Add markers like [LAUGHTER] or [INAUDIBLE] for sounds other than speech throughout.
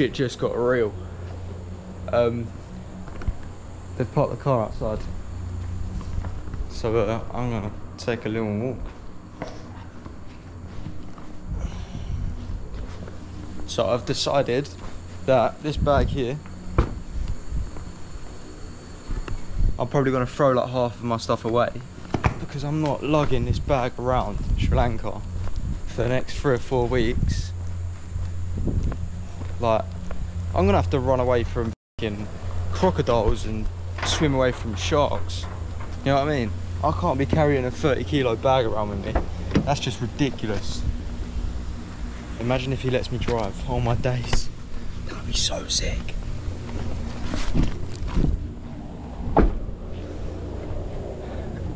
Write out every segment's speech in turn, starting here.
Shit just got real. Um, they've parked the car outside. So uh, I'm gonna take a little walk. So I've decided that this bag here, I'm probably gonna throw like half of my stuff away because I'm not lugging this bag around Sri Lanka for the next three or four weeks. Like, I'm gonna have to run away from fucking crocodiles and swim away from sharks. You know what I mean? I can't be carrying a 30 kilo bag around with me. That's just ridiculous. Imagine if he lets me drive. Oh my days. That would be so sick.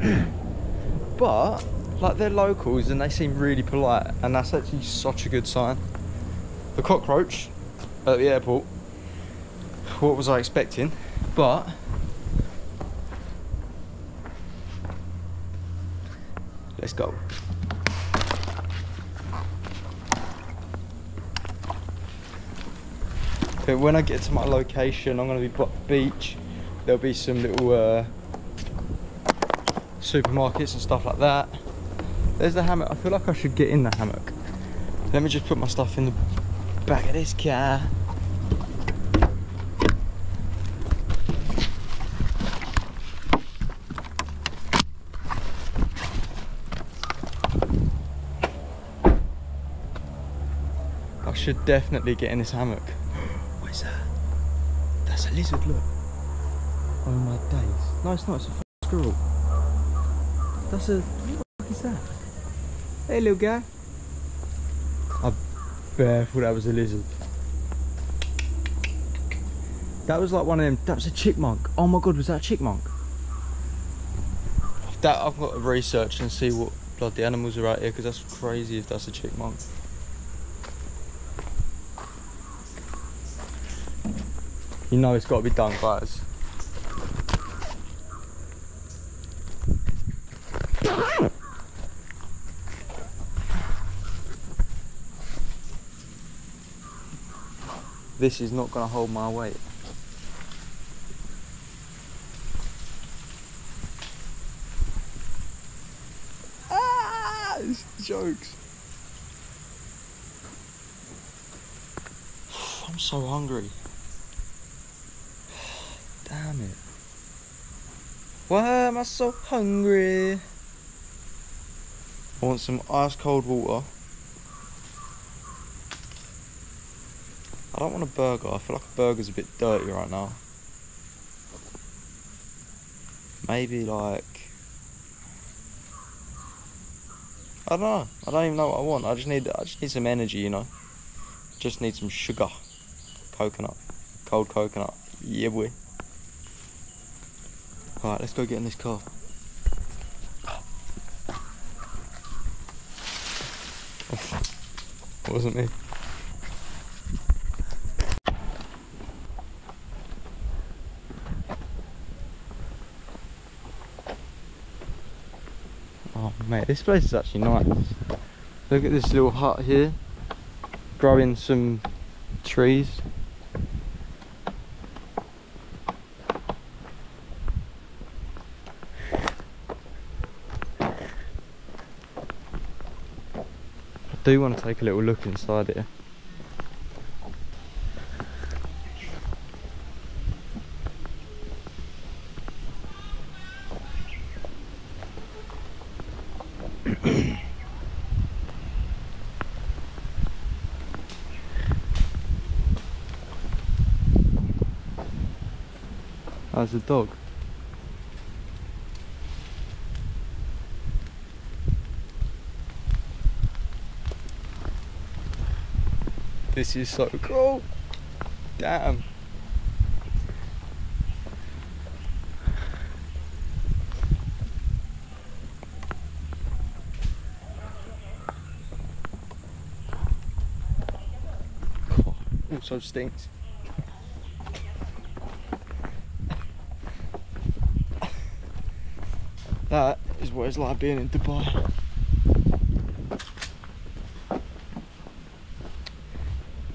[CLEARS THROAT] but, like, they're locals and they seem really polite, and that's actually such a good sign. The cockroach at the airport, what was I expecting? But, let's go. But when I get to my location, I'm going to be beach. There'll be some little uh, supermarkets and stuff like that. There's the hammock. I feel like I should get in the hammock. Let me just put my stuff in the back of this car. I should definitely get in this hammock. [GASPS] What is that? That's a lizard, look. Oh my days. No, it's not. It's a squirrel. That's a. What the fuck is that? Hey, little guy. I bare thought that was a lizard. That was like one of them. That was a chickmunk. Oh my god, was that a chickmunk? That I've got to research and see what bloody animals are out here because that's crazy if that's a chickmunk. You know it's got to be done, guys. This is not going to hold my weight. Ah, jokes. [SIGHS] I'm so hungry. [SIGHS] Damn it. Why am I so hungry? I want some ice cold water. I don't want a burger. I feel like a burger's a bit dirty right now. Maybe like. I don't know. I don't even know what I want. I just need. I just need some energy, you know. Just need some sugar, coconut, cold coconut. Yeah, boy. Alright, let's go get in this car. [LAUGHS] Wasn't me. Mate, this place is actually nice. Look at this little hut here, growing some trees. I do want to take a little look inside here. That's a dog. This is so cool. Damn. Also stinks. That is what it's like being in Dubai.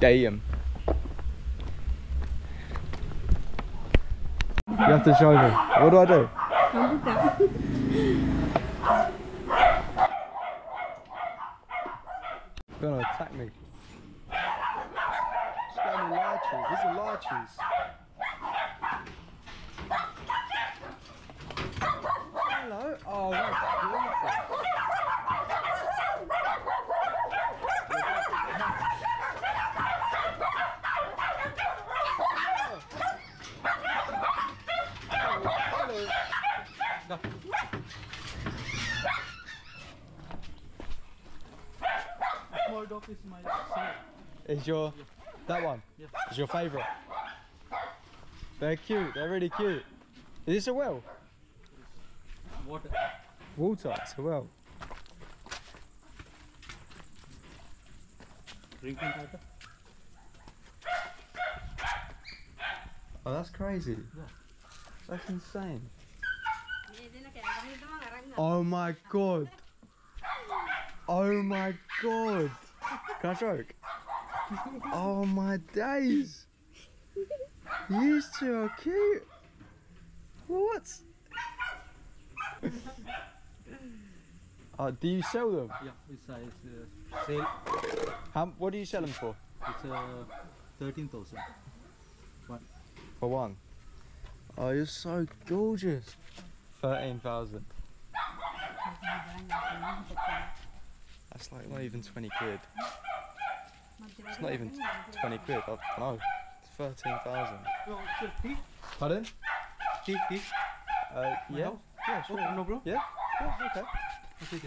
Damn. You have to show me. What do I do? You're gonna attack me. She's larches. These are larches. Dog is my son. Is your that one? Yeah. Is your favourite? They're cute. They're really cute. Is this a well? Water. Water. It's a well. Drinking water. Oh, that's crazy. Yeah. That's insane. Ini nak kayak orang itu mah ngarang nggak? Oh my god. Oh my god. Can I joke? Oh my days. You two are cute. What? Uh, do you sell them? Yeah, it's uh, it's uh, sale. How, what do you sell them for? It's uh, thirteen thousand. For one. Oh, you're so gorgeous. 13,000. That's like not even 20 quid. It's not even 20 quid. I don't know. It's 13,000. Oh, sure. Pardon? tea, tea. Uh, yeah. Yeah, sure. Oh, no problem. Yeah? Yeah, okay. Okay,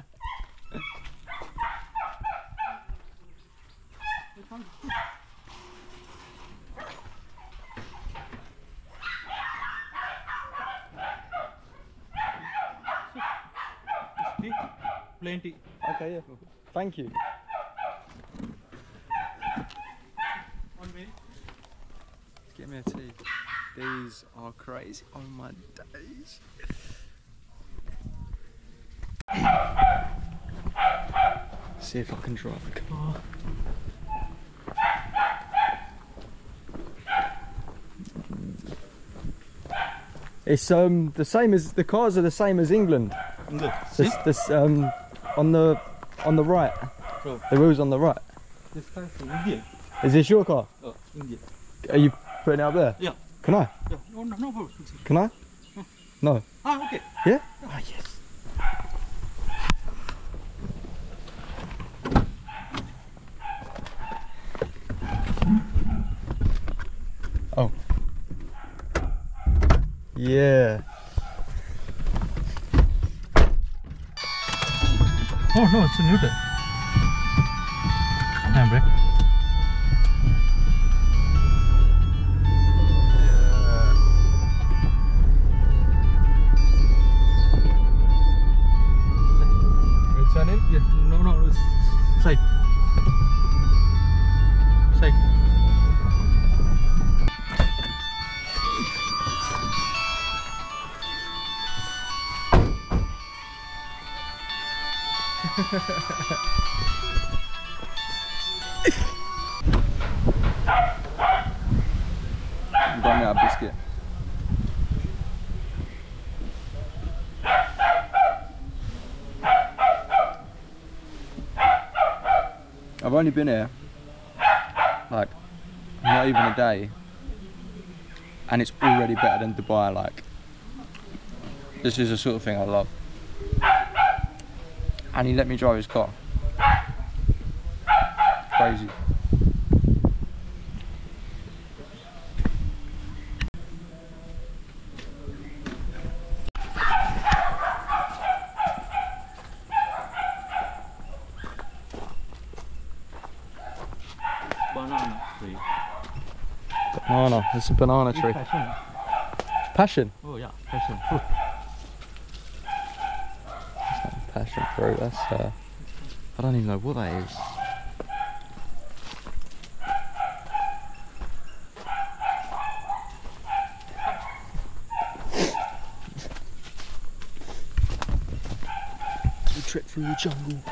[LAUGHS] [LAUGHS] plain tea. Okay, yeah. Thank you. One minute. Get me a tea. These are crazy. Oh my days. See if I can drive the car. It's um the same as the cars are the same as England. This, this um on the on the right. Oh. The wheels on the right. This car is Indian. Is this your car? Oh, Indian. Are you putting it up there? Yeah. Can I? Yeah. No, no, no problem. Can I? No. Ah, okay. Yeah? Ah, yes. Oh. Yeah. Oh no, it's a neutral. Handbrake. Returning? Yes, no, no, it's. Side. Biscuit. I've only been here like not even a day and it's already better than Dubai like this is the sort of thing I love and he let me drive his car crazy Banana tree. banana it's a banana tree Passion. passion Oh yeah, passion fruit. Passion fruit that's uh I don't even know what that is a trip through the jungle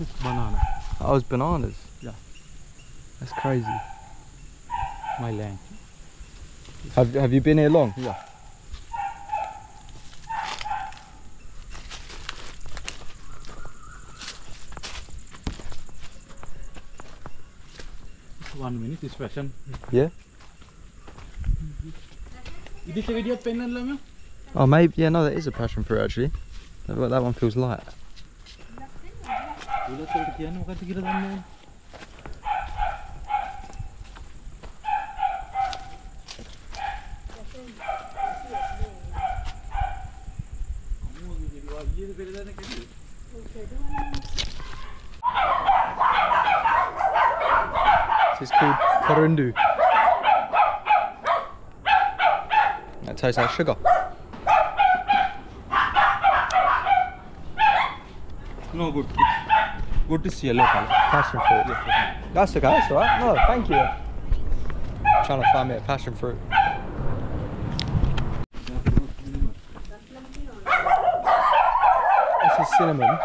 is banana. Oh, it's bananas. Yeah. That's crazy. My land. Have Have you been here long? Yeah. One minute, this fashion. Yeah. It is a video pen and lemon. Oh, maybe. Yeah, no, that is a passion fruit actually. That, one- that one feels light. Udah tuh kian makan tiga dalam This is called korundu. That tastes like sugar. No good. Good is yellow color. Passion fruit. That's okay. That's alright. No, thank you. trying to find me a passion fruit. This is cinnamon.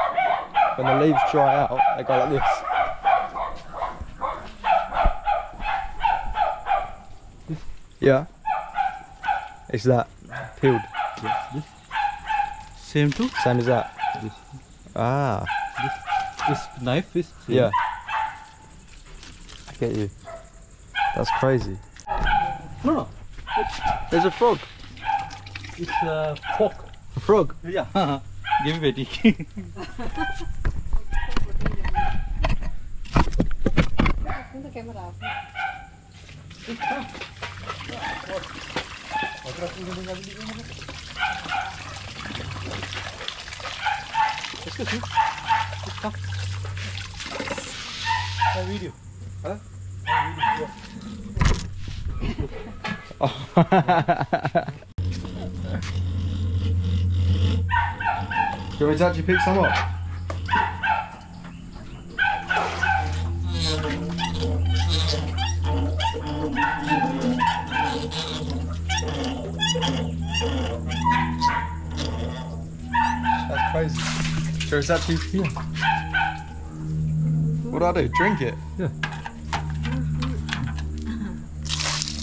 When the leaves dry out, they go like this. Yeah. It's that peeled. Yes, this. Same too. Same as that. This, Ah. this knife is. same. Yeah. I get you. That's crazy. No, no. There's a frog. It's a fork. A frog. Yeah. [LAUGHS] Give me Betty. [LAUGHS] [LAUGHS] Untuk kamera. Excuse me. Come. My video. Huh? My video. Do me to actually pick some up? That's crazy. So it's actually Yeah. What do I do? Drink it? Yeah.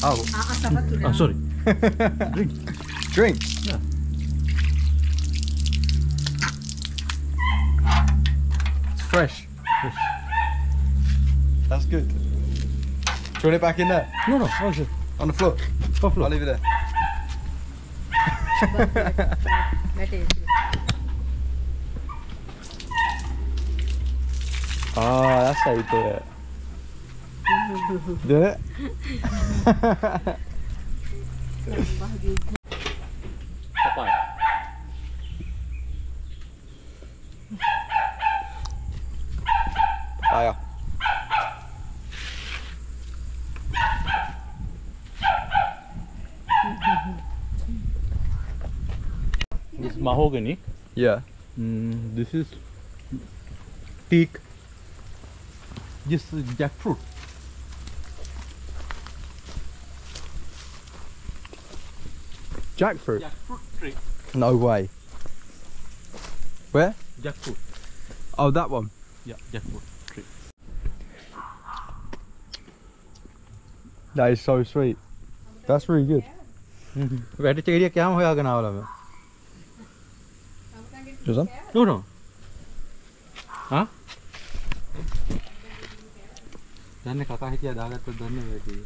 Oh. Ah, ah, sapat sudah. Ah, sorry. [LAUGHS] Drink. Drink? Yeah. It's fresh. Yes. That's good. Do you want it back in there? No, no. Also, On the floor? for I'll floor. leave it there. [LAUGHS] Ah, that's how you do it. do it? Papaya. Fire. This is mahogany. Yeah. Mm, this is teak this jackfruit? Jackfruit jackfruit tree no way. Where? Jackfruit oh that one. Yeah jackfruit tree that is so sweet. That's really good. बैठे चिड़िया क्या होया गना वाला में जो सन No, no हाँ දන්නේ කකා හිටියා දාගත්තොත් දන්නේ වැඩි.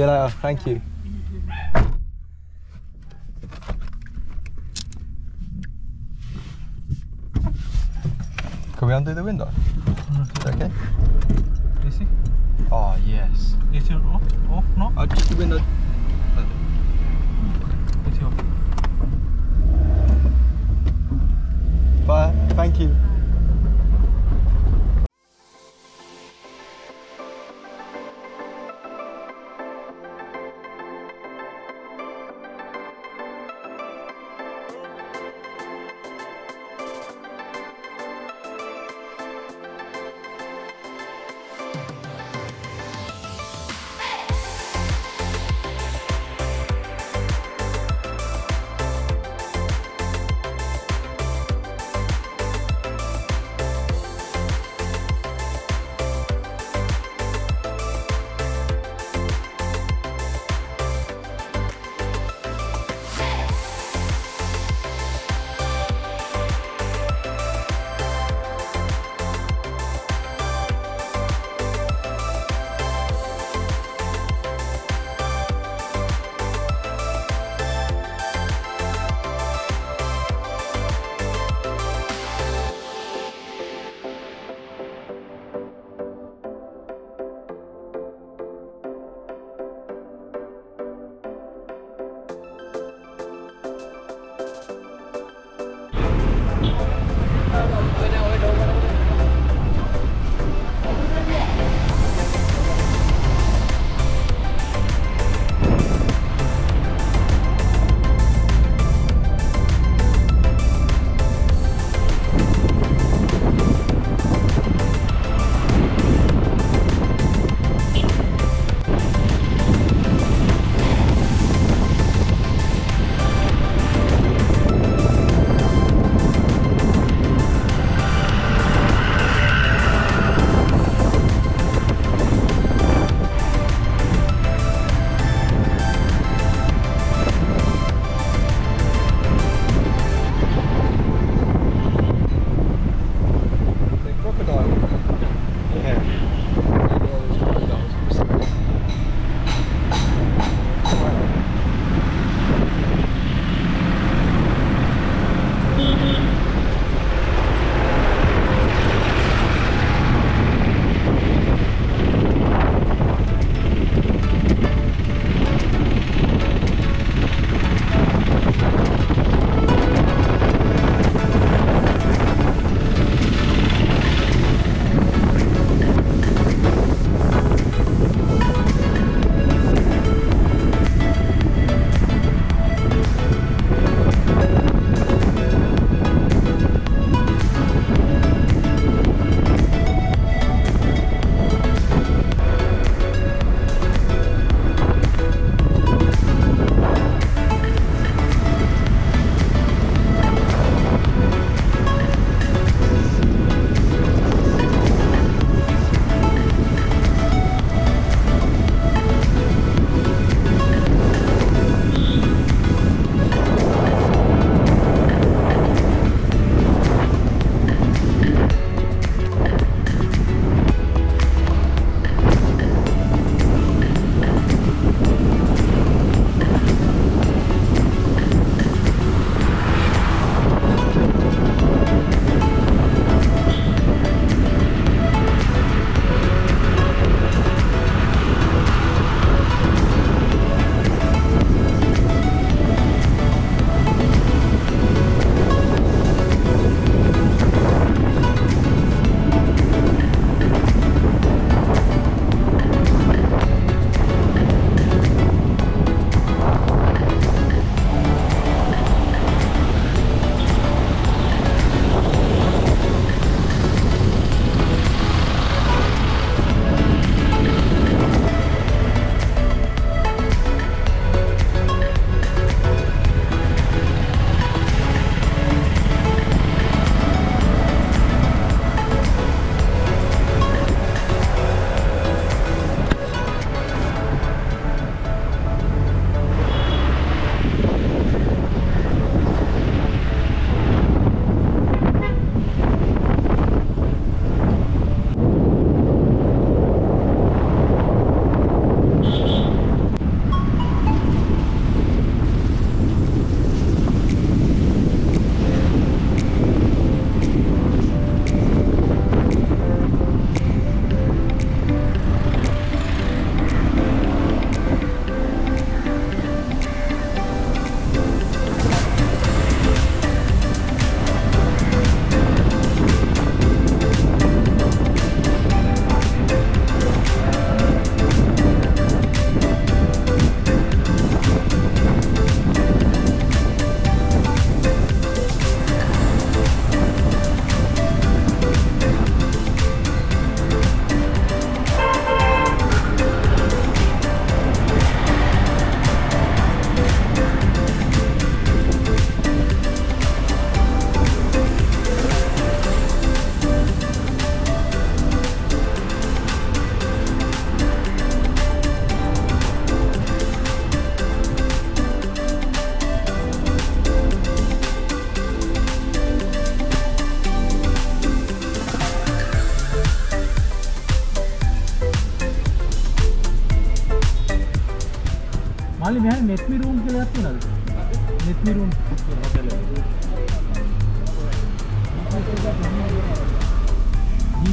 See you later. Thank you. Can we undo the window? Okay. okay. You see? Oh, yes. Is your off, off now? I'll oh, just the window. It's your. Bye. Thank you.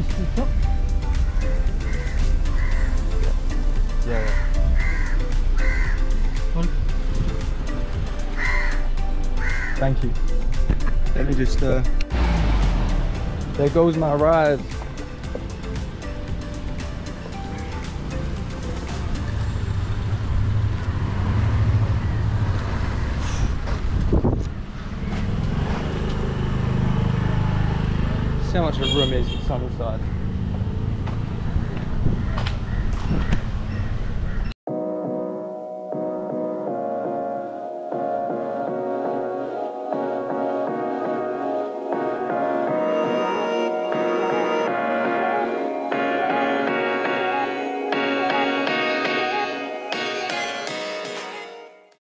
Yeah, yeah. Hold. Thank you. Let me just, uh, there goes my ride. How much a room is on the side.